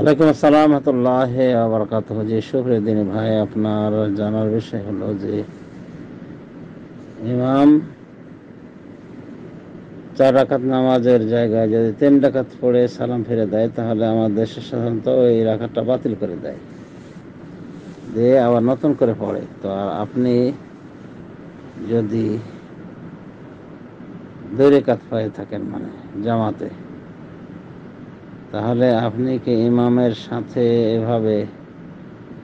ওয়ালাইকুম আসসালাম রহমতুল্লাহ আবরকাত যে শুক্রিয়া দিনী ভাই, আপনার জানার বিষয় হলো যে ইমাম চার রাকাত নামাজের জায়গায় যদি তিন রাকাত পড়ে সালাম ফিরে দেয়, তাহলে আমার দেশে সাধারণত ওই রাখাতটা বাতিল করে দেয়। দিয়ে আবার নতুন করে পড়ে। তো আপনি যদি দুই রেখাত পায়ে থাকেন মানে জামাতে তাহলে আপনি কি ইমামের সাথে এভাবে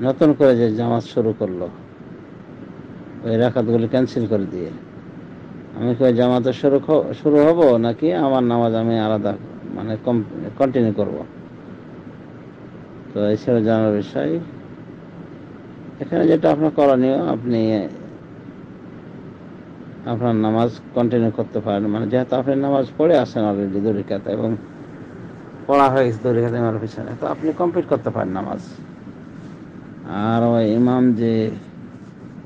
নতুন করে যে জামাত শুরু করল, ওই রাখাতগুলি ক্যান্সেল করে দিয়ে? আমি কি জামাতে শুরু শুরু হব নাকি আমার নামাজ আমি আলাদা মানে কন্টিনিউ করব? তো এছাড়া জানার বিষয়। এখানে যেটা আপনার করণীয়, আপনি আপনার নামাজ কন্টিনিউ করতে পারেন। মানে যেহেতু আপনি নামাজ পড়ে আসেন অলরেডি দরিকাতে এবং পড়া হয়ে গেছে দরিকাতে আমার পিছনে। তো আপনি কমপ্লিট করতে পারেন নামাজ। আর ওই ইমাম যে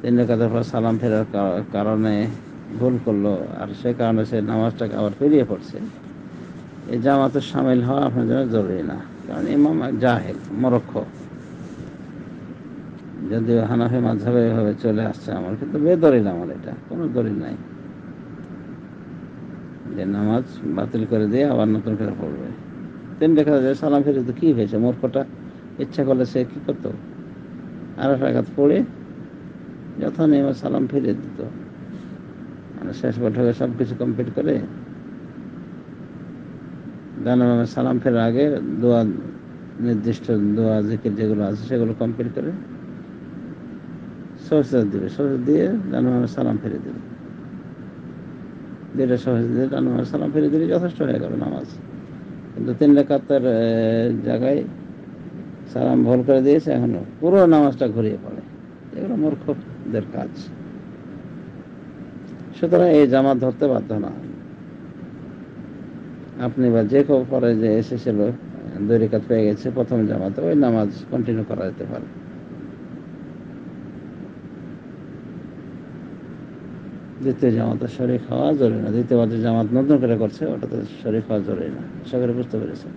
তিন রেখাতের পর সালাম ফেরার কারণে ভুল করল, আর সে কারণে সে নামাজটাকে আবার ফিরিয়ে পড়ছে। এই জামাতে সামিল হওয়া আপনার জন্য জরুরি না। কারণ ইমাম জাহেল মরক্ষ যদিও হানাফি মাঝাবে এভাবে চলে আসছে আমার, কিন্তু বেদরিল আমার এটা, কোনো দলিল নাই। যে নামাজ বাতিল করে দিয়ে আবার নতুন করে পড়বে। তিন রেখা যায়, সালাম ফেরত কী হয়েছে? মূর্খটা ইচ্ছা করলে সে কী করতো? আর আঘাত পড়ে যখন এবার সালাম ফিরে দিত। মানে শেষ বৈঠকে সব কিছু কমপ্লিট করে দানামে সালাম ফেরার আগে দোয়া, নির্দিষ্ট দোয়া, জিকির যেগুলো আছে সেগুলো কমপ্লিট করে সহজদার দিবে। সহজ দিয়ে দানামে সালাম ফিরে দেবে দুইটা সহজ দিয়ে দানামে সালাম ফিরে দিলে যথেষ্ট হয়ে গেল নামাজ। কিন্তু তিন রেখাতের জায়গায় সালাম ভুল করে দিয়েছে, এখন পুরো নামাজটা ঘুরিয়ে পড়ে। এগুলো মূর্খদের কাজ। সুতরাং এই জামাত ধরতে বাধ্য না। আপনি বা যে কেউ পরে যে এসেছিল, দুই রেখাত পেয়ে গেছে, প্রথম জামাতে, ওই নামাজ কন্টিনিউ করা যেতে পারে। দ্বিতীয় জামাতে শরীর খাওয়া জরুরি না। দ্বিতীয়বার যে জামাত নতুন করে করছে, ওটাতে শরীর খাওয়া জরুরি না। করে বুঝতে পেরেছে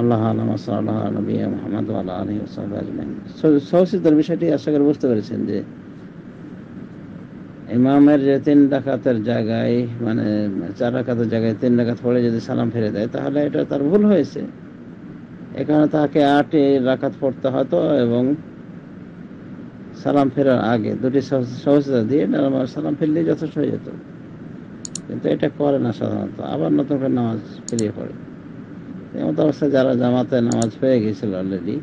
আল্লাহ আল্লাহ নবী মোহাম্মদ আল্লাহ আলী সহসিদ্ধার বিষয়টি আশা করে বুঝতে পেরেছেন যে ইমামের যে তিন ডাকাতের জায়গায় মানে চার ডাকাতের জায়গায় তিন ডাকাত পড়ে যদি সালাম ফিরে দেয়, তাহলে এটা তার ভুল হয়েছে। এখানে তাকে আটে রাকাত পড়তে হতো এবং সালাম ফেরার আগে দুটি সহজতা দিয়ে সালাম ফিরলেই যথেষ্ট হয়ে যেত। কিন্তু এটা করে না সাধারণত, আবার নতুন করে নামাজ ফিরিয়ে পড়ে। এমন অবস্থায় যারা জামাতে নামাজ পেয়ে গেছিল অলরেডি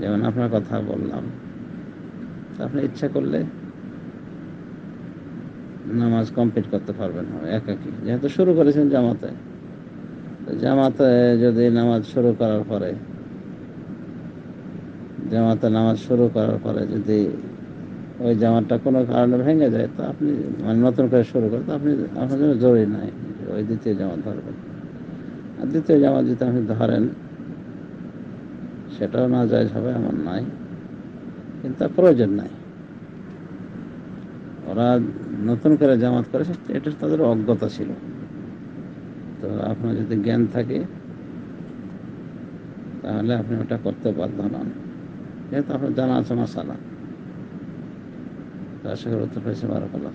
যেমন আপনার কথা বললাম আপনি ইচ্ছা করলে নামাজ কমপ্লিট করতে পারবেন একাকি। যেহেতু শুরু করেছেন জামাতে জামাতে যদি নামাজ শুরু করার পরে জামাতে নামাজ শুরু করার পরে যদি ওই জামাতটা কোনো কারণে ভেঙে যায়, তো আপনি মানে নতুন করে শুরু করেন, তো আপনি, আপনার জন্য জরুরি নাই ওই দ্বিতীয় জামাত ধরবেন। আর দ্বিতীয় জামাত যদি আপনি ধরেন, সেটাও না যায় হবে, এমন নাই। কিন্তু প্রয়োজন নাই। ওরা নতুন করে জামাত করেছে এটা তাদের অজ্ঞতা ছিল। তো আপনার যদি জ্ঞান থাকে, তাহলে আপনি ওটা করতে বাধ্য নন। যেহেতু আপনার জানা আছে মশালা আশা করি উত্তর পেয়েছে বারো কল্লা